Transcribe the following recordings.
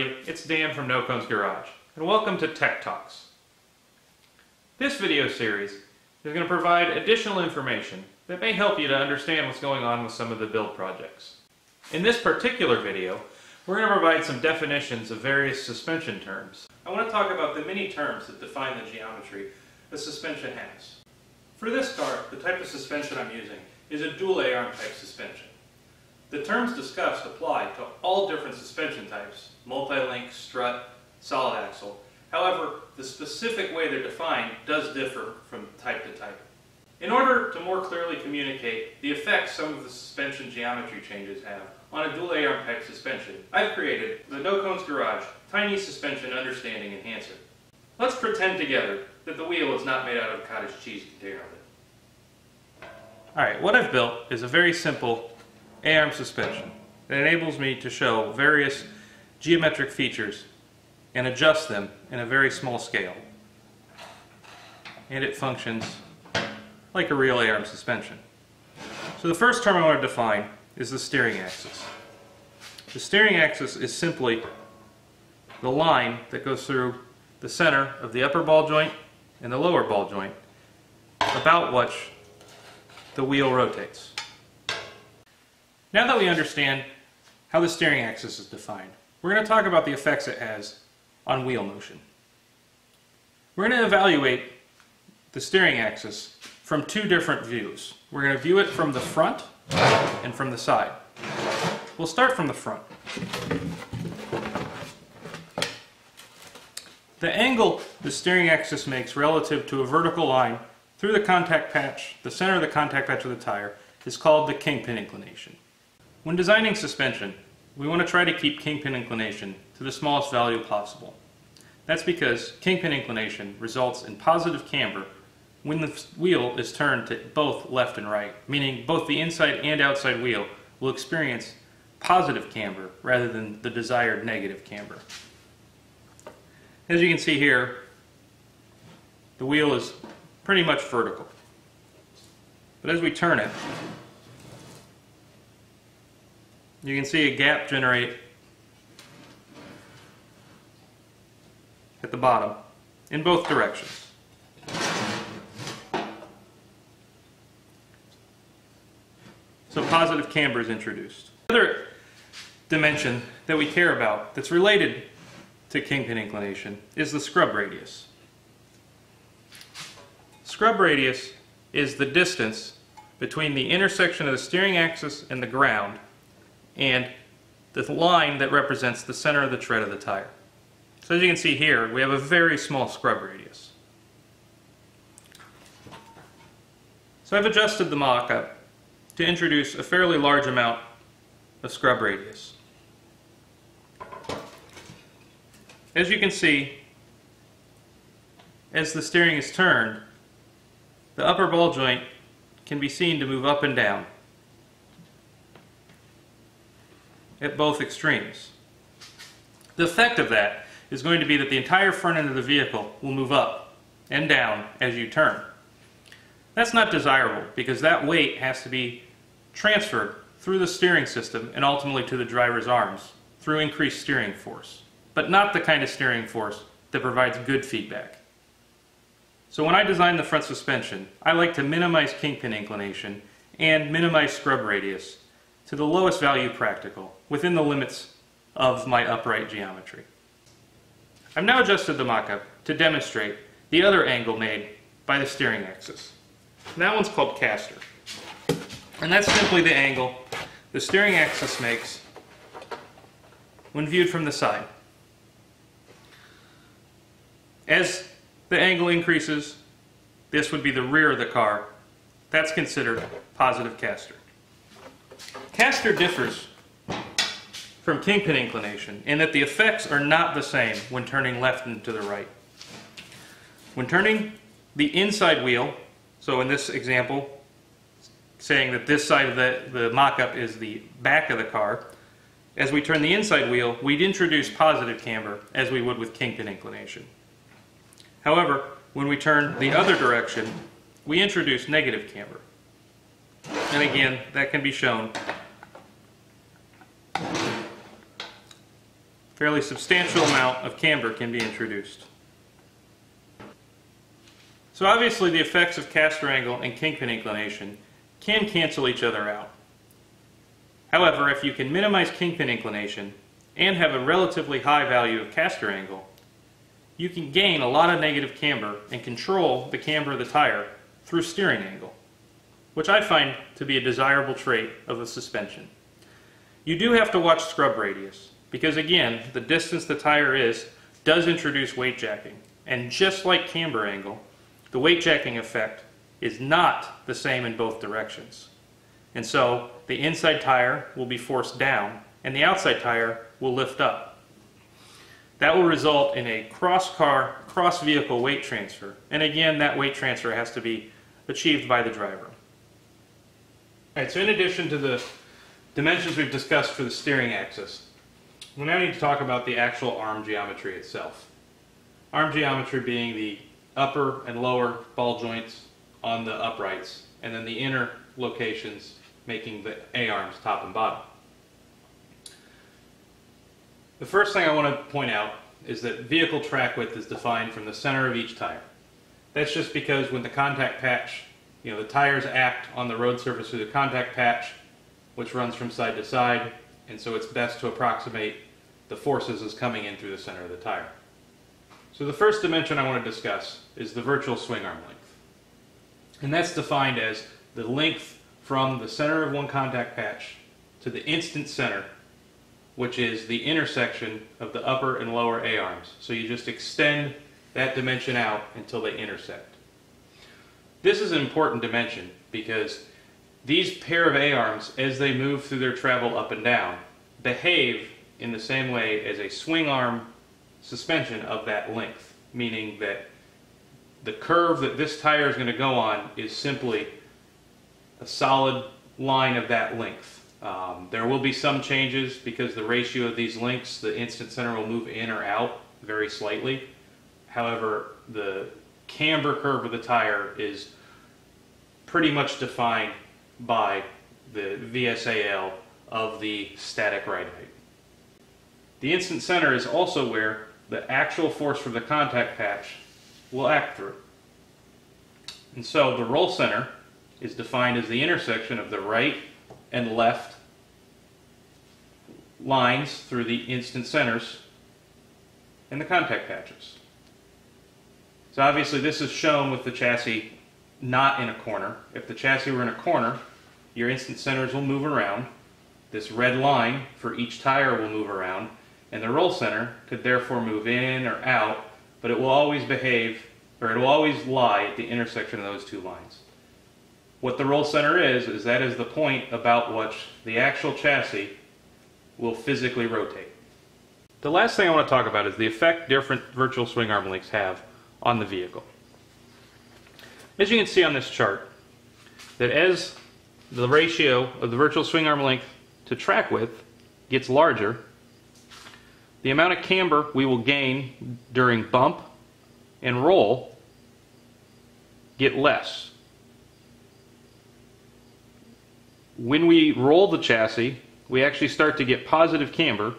everybody, it's Dan from No Cones Garage, and welcome to Tech Talks. This video series is going to provide additional information that may help you to understand what's going on with some of the build projects. In this particular video, we're going to provide some definitions of various suspension terms. I want to talk about the many terms that define the geometry a suspension has. For this car, the type of suspension I'm using is a dual A-arm type suspension. The terms discussed apply to all different suspension types, multi-link, strut, solid axle. However, the specific way they're defined does differ from type to type. In order to more clearly communicate the effects some of the suspension geometry changes have on a dual A-arm type suspension, I've created the No Cones Garage Tiny Suspension Understanding Enhancer. Let's pretend together that the wheel is not made out of cottage cheese container. Alright, what I've built is a very simple A-arm suspension that enables me to show various geometric features and adjust them in a very small scale. And it functions like a real A-arm suspension. So the first term I want to define is the steering axis. The steering axis is simply the line that goes through the center of the upper ball joint and the lower ball joint, about which the wheel rotates. Now that we understand how the steering axis is defined, we're going to talk about the effects it has on wheel motion. We're going to evaluate the steering axis from two different views. We're going to view it from the front and from the side. We'll start from the front. The angle the steering axis makes relative to a vertical line through the contact patch, the center of the contact patch of the tire, is called the kingpin inclination. When designing suspension, we want to try to keep kingpin inclination to the smallest value possible. That's because kingpin inclination results in positive camber when the wheel is turned to both left and right, meaning both the inside and outside wheel will experience positive camber rather than the desired negative camber. As you can see here, the wheel is pretty much vertical. But as we turn it, you can see a gap generate at the bottom in both directions. So positive camber is introduced. Another dimension that we care about that's related to kingpin inclination is the scrub radius. Scrub radius is the distance between the intersection of the steering axis and the ground and the line that represents the center of the tread of the tire. So as you can see here, we have a very small scrub radius. So I've adjusted the mock-up to introduce a fairly large amount of scrub radius. As you can see, as the steering is turned, the upper ball joint can be seen to move up and down at both extremes. The effect of that is going to be that the entire front end of the vehicle will move up and down as you turn. That's not desirable because that weight has to be transferred through the steering system and ultimately to the driver's arms through increased steering force but not the kind of steering force that provides good feedback. So when I design the front suspension, I like to minimize kingpin inclination and minimize scrub radius to the lowest value practical within the limits of my upright geometry. I've now adjusted the mockup to demonstrate the other angle made by the steering axis. And that one's called caster. And that's simply the angle the steering axis makes when viewed from the side. As the angle increases, this would be the rear of the car. That's considered positive caster. Caster differs from kingpin inclination in that the effects are not the same when turning left and to the right. When turning the inside wheel, so in this example, saying that this side of the, the mock-up is the back of the car, as we turn the inside wheel, we'd introduce positive camber as we would with kingpin inclination. However, when we turn the other direction, we introduce negative camber. And again, that can be shown fairly substantial amount of camber can be introduced. So obviously the effects of caster angle and kingpin inclination can cancel each other out. However, if you can minimize kingpin inclination and have a relatively high value of caster angle, you can gain a lot of negative camber and control the camber of the tire through steering angle, which I find to be a desirable trait of a suspension. You do have to watch scrub radius, because again, the distance the tire is does introduce weight jacking, and just like camber angle, the weight jacking effect is not the same in both directions. And so the inside tire will be forced down and the outside tire will lift up. That will result in a cross-car, cross-vehicle weight transfer. And again, that weight transfer has to be achieved by the driver. All right, so in addition to the dimensions we've discussed for the steering axis, we now need to talk about the actual arm geometry itself. Arm geometry being the upper and lower ball joints on the uprights, and then the inner locations making the A-arms top and bottom. The first thing I want to point out is that vehicle track width is defined from the center of each tire. That's just because when the contact patch, you know, the tires act on the road surface through the contact patch, which runs from side to side, and so it's best to approximate the forces as coming in through the center of the tire. So the first dimension I want to discuss is the virtual swing arm length. And that's defined as the length from the center of one contact patch to the instant center, which is the intersection of the upper and lower A-arms. So you just extend that dimension out until they intersect. This is an important dimension because these pair of A-arms, as they move through their travel up and down, behave in the same way as a swing arm suspension of that length, meaning that the curve that this tire is going to go on is simply a solid line of that length. Um, there will be some changes because the ratio of these links, the instant center will move in or out very slightly. However, the camber curve of the tire is pretty much defined by the VSAL of the static ride height. The instant center is also where the actual force from the contact patch will act through. And so the roll center is defined as the intersection of the right and left lines through the instant centers and the contact patches. So obviously this is shown with the chassis not in a corner. If the chassis were in a corner, your instant centers will move around. This red line for each tire will move around, and the roll center could therefore move in or out, but it will always behave, or it will always lie at the intersection of those two lines. What the roll center is, is that is the point about which the actual chassis will physically rotate. The last thing I want to talk about is the effect different virtual swing arm links have on the vehicle. As you can see on this chart, that as the ratio of the virtual swing arm length to track width gets larger, the amount of camber we will gain during bump and roll get less. When we roll the chassis, we actually start to get positive camber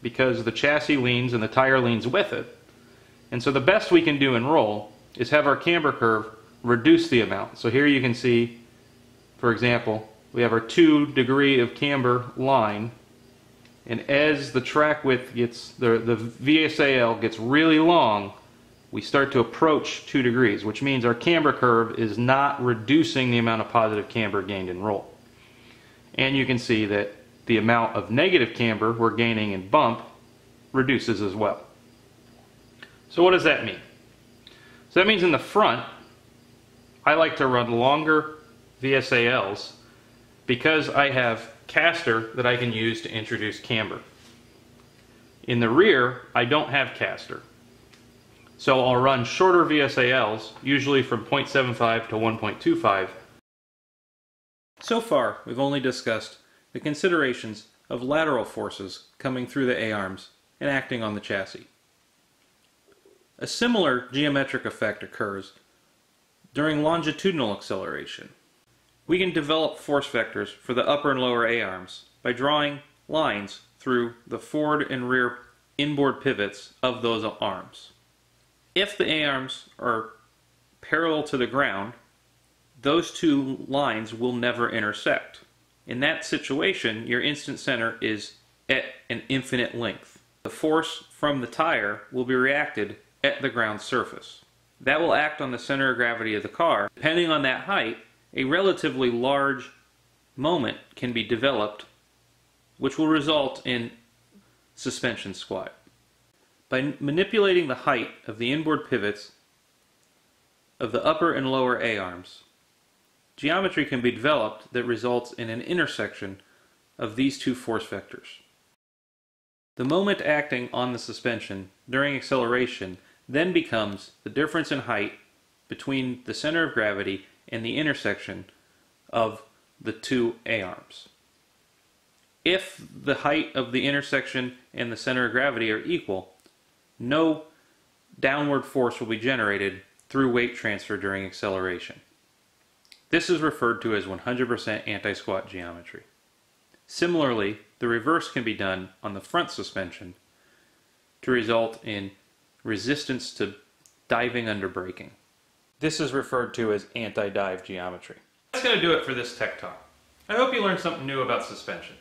because the chassis leans and the tire leans with it. And so the best we can do in roll is have our camber curve reduce the amount. So here you can see, for example, we have our 2 degree of camber line and as the track width gets, the, the VSAL gets really long, we start to approach 2 degrees, which means our camber curve is not reducing the amount of positive camber gained in roll. And you can see that the amount of negative camber we're gaining in bump reduces as well. So what does that mean? So that means in the front, I like to run longer VSALs because I have caster that I can use to introduce camber. In the rear, I don't have caster. So I'll run shorter VSALs, usually from 0.75 to 1.25. So far, we've only discussed the considerations of lateral forces coming through the A-arms and acting on the chassis. A similar geometric effect occurs during longitudinal acceleration. We can develop force vectors for the upper and lower A-arms by drawing lines through the forward and rear inboard pivots of those arms. If the A-arms are parallel to the ground, those two lines will never intersect. In that situation, your instant center is at an infinite length. The force from the tire will be reacted at the ground surface. That will act on the center of gravity of the car. Depending on that height, a relatively large moment can be developed, which will result in suspension squat. By manipulating the height of the inboard pivots of the upper and lower A-arms, geometry can be developed that results in an intersection of these two force vectors. The moment acting on the suspension during acceleration then becomes the difference in height between the center of gravity and the intersection of the two A-arms. If the height of the intersection and the center of gravity are equal, no downward force will be generated through weight transfer during acceleration. This is referred to as 100% anti-squat geometry. Similarly, the reverse can be done on the front suspension to result in resistance to diving under braking. This is referred to as anti-dive geometry. That's going to do it for this Tech Talk. I hope you learned something new about suspension.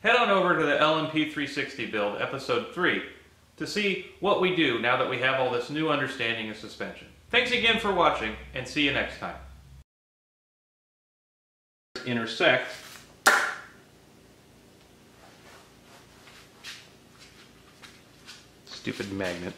Head on over to the LMP 360 build, episode 3, to see what we do now that we have all this new understanding of suspension. Thanks again for watching, and see you next time. Intersect stupid magnet.